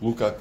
Lucas